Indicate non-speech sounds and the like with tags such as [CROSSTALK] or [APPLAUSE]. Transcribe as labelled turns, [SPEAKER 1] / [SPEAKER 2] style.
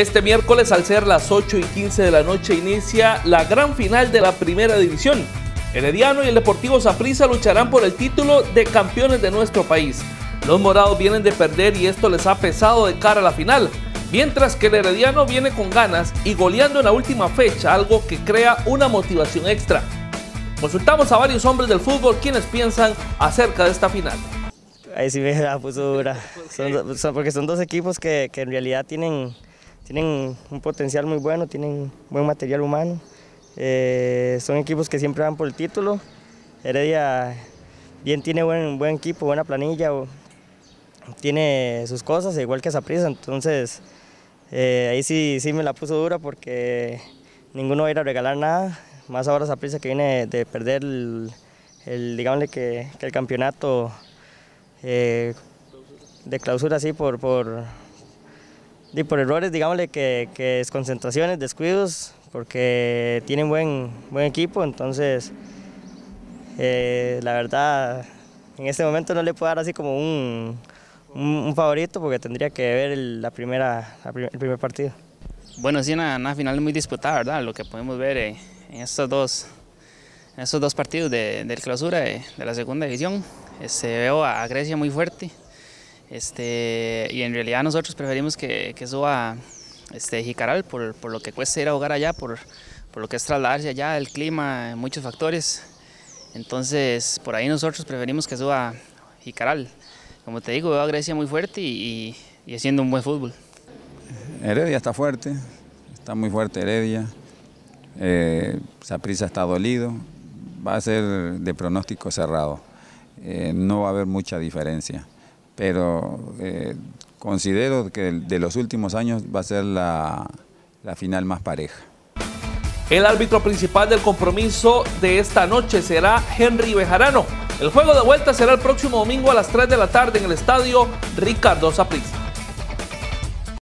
[SPEAKER 1] Este miércoles al ser las 8 y 15 de la noche inicia la gran final de la primera división. Herediano y el Deportivo Saprissa lucharán por el título de campeones de nuestro país. Los morados vienen de perder y esto les ha pesado de cara a la final, mientras que el Herediano viene con ganas y goleando en la última fecha, algo que crea una motivación extra. Consultamos a varios hombres del fútbol quienes piensan acerca de esta final.
[SPEAKER 2] Ahí sí me da puso dura, [LAUGHS] porque son dos equipos que, que en realidad tienen tienen un potencial muy bueno, tienen buen material humano. Eh, son equipos que siempre van por el título. Heredia bien tiene buen, buen equipo, buena planilla, tiene sus cosas, igual que Saprissa, entonces eh, ahí sí, sí me la puso dura porque ninguno va a ir a regalar nada, más ahora Saprissa que viene de perder el, el que, el campeonato eh, de clausura así por, por y por errores, digámosle que, que es concentraciones, descuidos, porque tienen buen, buen equipo, entonces eh, la verdad en este momento no le puedo dar así como un, un, favorito porque tendría que ver el, la primera, el primer partido.
[SPEAKER 3] Bueno, sí, una, una, final muy disputada, ¿verdad? Lo que podemos ver eh, en estos dos, estos dos partidos de, del clausura de, de, la segunda división. Se veo a Grecia muy fuerte, este, y en realidad nosotros preferimos que, que suba este, Jicaral por, por, lo que cuesta ir a jugar allá, por, por, lo que es trasladarse allá, el clima, muchos factores. Entonces, por ahí nosotros preferimos que suba Jicaral. Como te digo, veo a Grecia muy fuerte y, y, haciendo un buen fútbol.
[SPEAKER 4] Heredia está fuerte, está muy fuerte Heredia. Eh, Saprisa está dolido. Va a ser de pronóstico cerrado. Eh, no va a haber mucha diferencia pero eh, considero que de los últimos años va a ser la, la final más pareja.
[SPEAKER 1] El árbitro principal del compromiso de esta noche será Henry Bejarano. El juego de vuelta será el próximo domingo a las 3 de la tarde en el estadio Ricardo Saprissa.